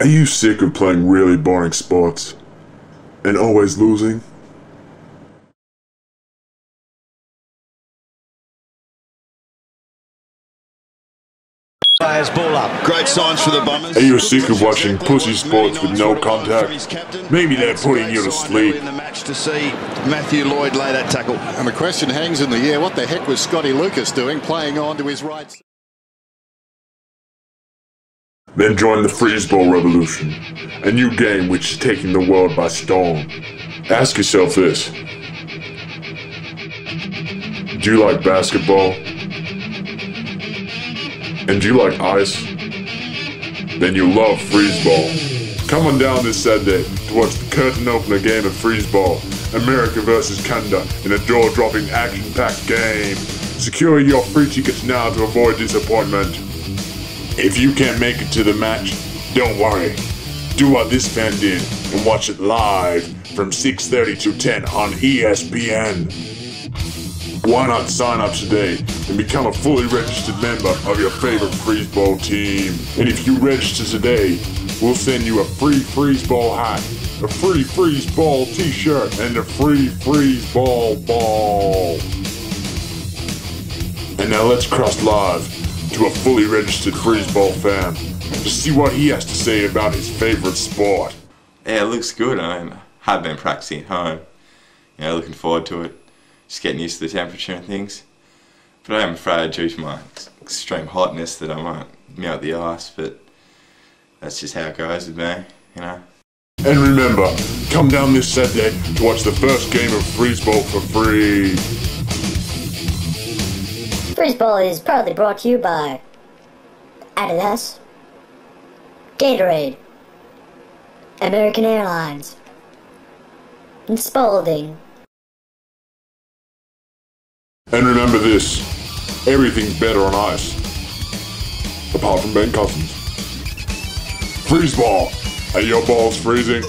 Are you sick of playing really boring sports? And always losing? Players ball up. Great signs for the Bombers. Are you sick of watching pussy sports with no contact? Maybe they're putting you to sleep. In the match to see Matthew Lloyd lay that tackle. And the question hangs in the air, what the heck was Scotty Lucas doing playing on to his right? Then join the freezeball revolution, a new game which is taking the world by storm. Ask yourself this. Do you like basketball? And do you like ice? Then you love freezeball. Come on down this Saturday to watch the curtain opener game of freezeball, America versus Canada, in a jaw-dropping action-packed game. Secure your free tickets now to avoid disappointment. If you can't make it to the match, don't worry. Do what this fan did and watch it live from 6.30 to 10 on ESPN. Why not sign up today and become a fully registered member of your favorite freezeball team? And if you register today, we'll send you a free freezeball hat, a free freezeball t-shirt, and a free freezeball ball. And now let's cross live to a fully registered freezeball fan to see what he has to say about his favorite sport. Yeah, it looks good. I I've been practicing at home. You know, looking forward to it. Just getting used to the temperature and things. But I am afraid due to my extreme hotness that I might melt the ice, but that's just how it goes with me, you know. And remember, come down this Saturday to watch the first game of freezeball for free. Freezeball is proudly brought to you by Adidas, Gatorade, American Airlines, and Spalding. And remember this, everything's better on ice. Apart from Ben Cousins. Freezeball! Are your balls freezing?